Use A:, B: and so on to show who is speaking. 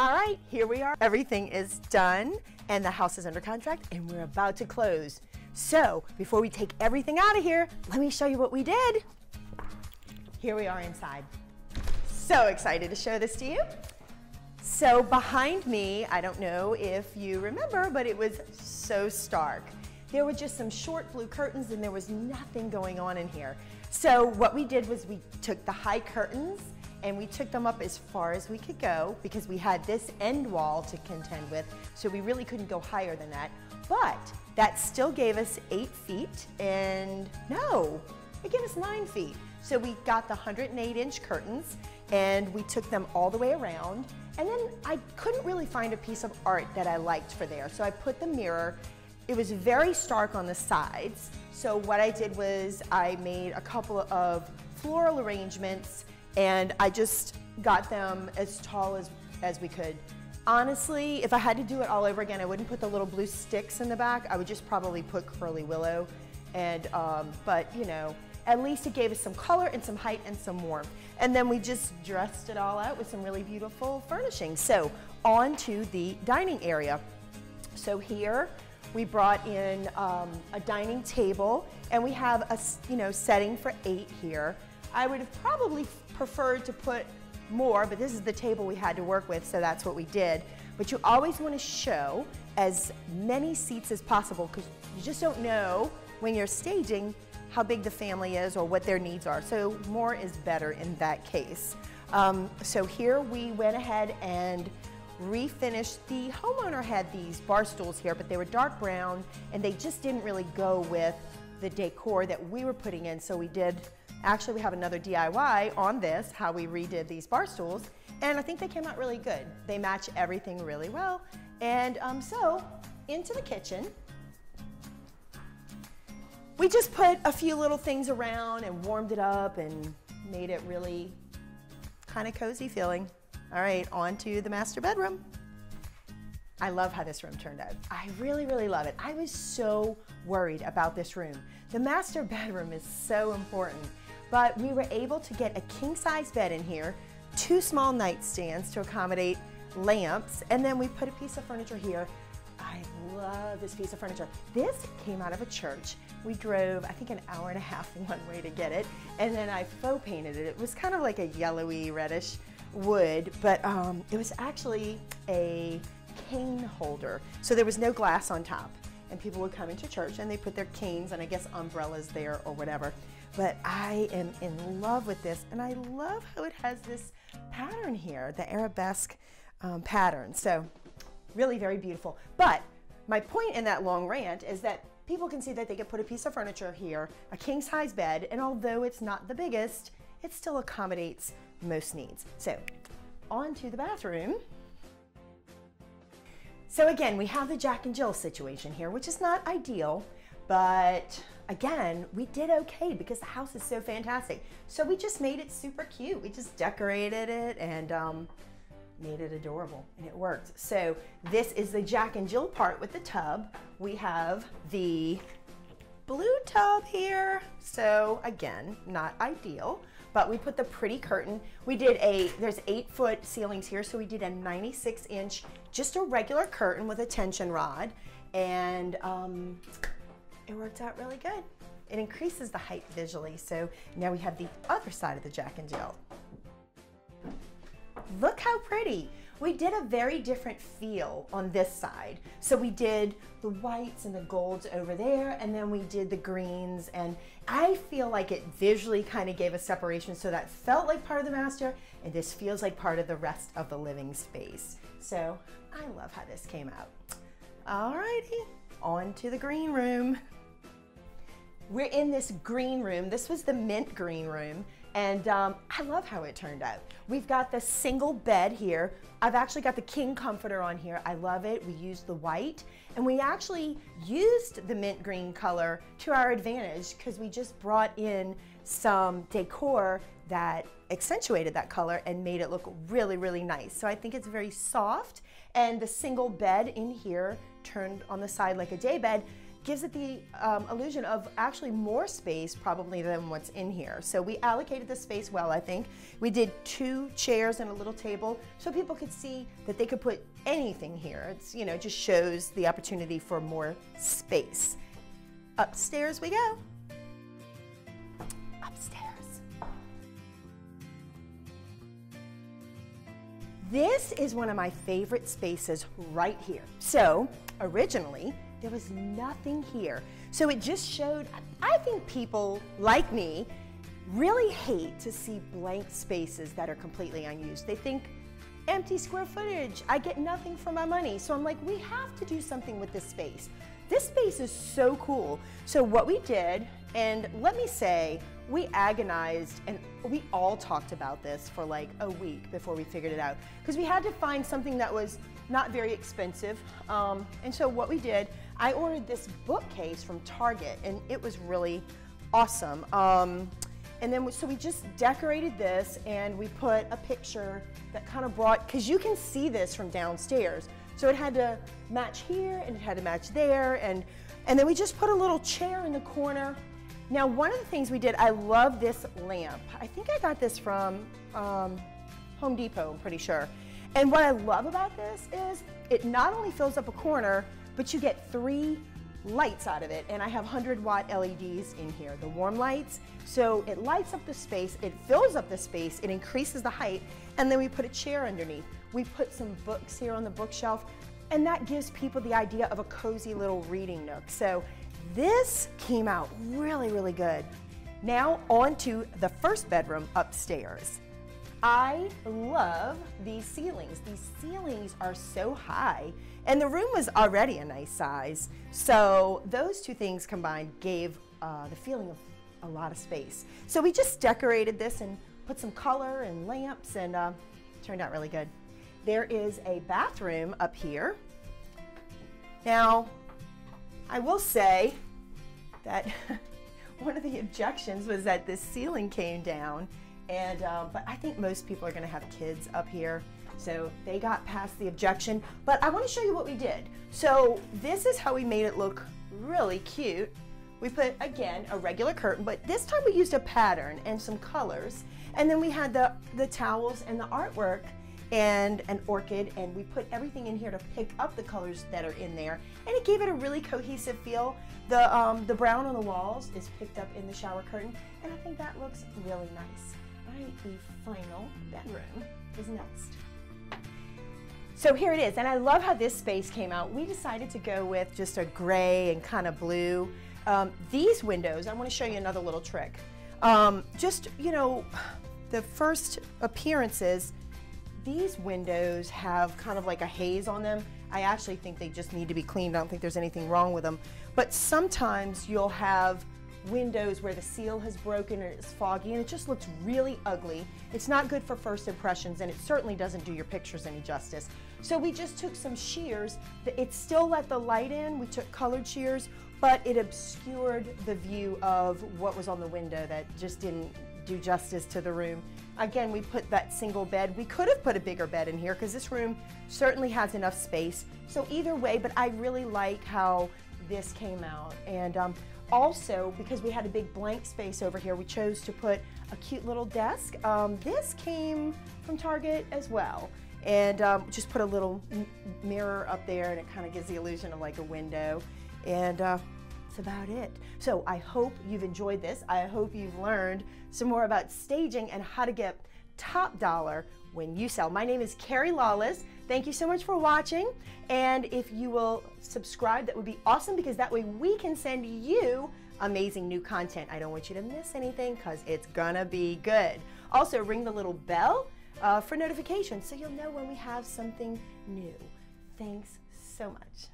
A: All right, here we are. Everything is done and the house is under contract and we're about to close. So before we take everything out of here, let me show you what we did. Here we are inside. So excited to show this to you. So behind me, I don't know if you remember, but it was so stark. There were just some short blue curtains and there was nothing going on in here. So what we did was we took the high curtains and we took them up as far as we could go because we had this end wall to contend with, so we really couldn't go higher than that. But that still gave us eight feet and no, it gave us nine feet. So we got the 108 inch curtains and we took them all the way around. And then I couldn't really find a piece of art that I liked for there. So I put the mirror. It was very stark on the sides. So what I did was I made a couple of floral arrangements and I just got them as tall as, as we could. Honestly, if I had to do it all over again, I wouldn't put the little blue sticks in the back. I would just probably put curly willow. And, um, but you know, at least it gave us some color and some height and some warmth. And then we just dressed it all out with some really beautiful furnishings. So on to the dining area. So here we brought in um, a dining table and we have a you know setting for eight here. I would have probably preferred to put more, but this is the table we had to work with, so that's what we did. But you always want to show as many seats as possible because you just don't know when you're staging how big the family is or what their needs are. So more is better in that case. Um, so here we went ahead and refinished. The homeowner had these bar stools here, but they were dark brown and they just didn't really go with the decor that we were putting in. So we did Actually, we have another DIY on this, how we redid these bar stools, and I think they came out really good. They match everything really well. And um, so, into the kitchen, we just put a few little things around and warmed it up and made it really kind of cozy feeling. All right, on to the master bedroom. I love how this room turned out. I really, really love it. I was so worried about this room. The master bedroom is so important. But we were able to get a king size bed in here, two small nightstands to accommodate lamps, and then we put a piece of furniture here. I love this piece of furniture. This came out of a church. We drove, I think, an hour and a half one way to get it, and then I faux painted it. It was kind of like a yellowy, reddish wood, but um, it was actually a cane holder. So there was no glass on top. And people would come into church and they put their canes and I guess umbrellas there or whatever. But I am in love with this, and I love how it has this pattern here, the arabesque um, pattern. So really very beautiful. But my point in that long rant is that people can see that they can put a piece of furniture here, a king size bed, and although it's not the biggest, it still accommodates most needs. So on to the bathroom. So again, we have the Jack and Jill situation here, which is not ideal, but again, we did okay because the house is so fantastic. So we just made it super cute. We just decorated it and um, made it adorable and it worked. So this is the Jack and Jill part with the tub. We have the blue tub here. So again, not ideal, but we put the pretty curtain. We did a, there's eight foot ceilings here. So we did a 96 inch, just a regular curtain with a tension rod. And um, it worked out really good. It increases the height visually, so now we have the other side of the Jack and Jill. Look how pretty. We did a very different feel on this side. So we did the whites and the golds over there, and then we did the greens, and I feel like it visually kind of gave a separation so that felt like part of the master, and this feels like part of the rest of the living space. So I love how this came out. Alrighty, on to the green room. We're in this green room. This was the mint green room. And um, I love how it turned out. We've got the single bed here. I've actually got the king comforter on here. I love it. We used the white and we actually used the mint green color to our advantage because we just brought in some decor that accentuated that color and made it look really, really nice. So I think it's very soft and the single bed in here turned on the side like a day bed gives it the um, illusion of actually more space probably than what's in here. So we allocated the space well, I think. We did two chairs and a little table so people could see that they could put anything here. It's, you know, just shows the opportunity for more space. Upstairs we go. Upstairs. This is one of my favorite spaces right here. So originally, there was nothing here. So it just showed, I think people like me really hate to see blank spaces that are completely unused. They think empty square footage, I get nothing for my money. So I'm like, we have to do something with this space. This space is so cool. So what we did, and let me say, we agonized and we all talked about this for like a week before we figured it out because we had to find something that was not very expensive. Um, and so what we did, I ordered this bookcase from Target and it was really awesome. Um, and then, so we just decorated this and we put a picture that kind of brought, because you can see this from downstairs. So it had to match here and it had to match there. And, and then we just put a little chair in the corner. Now, one of the things we did, I love this lamp. I think I got this from um, Home Depot, I'm pretty sure. And what I love about this is it not only fills up a corner, but you get three lights out of it. And I have 100 watt LEDs in here, the warm lights. So it lights up the space, it fills up the space, it increases the height, and then we put a chair underneath. We put some books here on the bookshelf, and that gives people the idea of a cozy little reading nook. So this came out really, really good. Now on to the first bedroom upstairs. I love these ceilings. These ceilings are so high and the room was already a nice size. So those two things combined gave uh, the feeling of a lot of space. So we just decorated this and put some color and lamps and uh, turned out really good. There is a bathroom up here. Now, I will say that one of the objections was that this ceiling came down and, uh, but I think most people are gonna have kids up here. So they got past the objection, but I wanna show you what we did. So this is how we made it look really cute. We put, again, a regular curtain, but this time we used a pattern and some colors. And then we had the, the towels and the artwork and an orchid and we put everything in here to pick up the colors that are in there and it gave it a really cohesive feel. The, um, the brown on the walls is picked up in the shower curtain and I think that looks really nice right, the final bedroom is next. So here it is, and I love how this space came out. We decided to go with just a gray and kind of blue. Um, these windows, I want to show you another little trick. Um, just, you know, the first appearances, these windows have kind of like a haze on them. I actually think they just need to be cleaned. I don't think there's anything wrong with them. But sometimes you'll have windows where the seal has broken and it's foggy and it just looks really ugly. It's not good for first impressions and it certainly doesn't do your pictures any justice. So we just took some shears. It still let the light in. We took colored shears, but it obscured the view of what was on the window that just didn't do justice to the room. Again, we put that single bed. We could have put a bigger bed in here because this room certainly has enough space. So either way, but I really like how this came out. And um, also, because we had a big blank space over here, we chose to put a cute little desk. Um, this came from Target as well. And um, just put a little mirror up there and it kind of gives the illusion of like a window. And uh, that's about it. So I hope you've enjoyed this. I hope you've learned some more about staging and how to get top dollar when you sell. My name is Kerri Lawless. Thank you so much for watching. And if you will subscribe, that would be awesome because that way we can send you amazing new content. I don't want you to miss anything because it's gonna be good. Also, ring the little bell uh, for notifications so you'll know when we have something new. Thanks so much.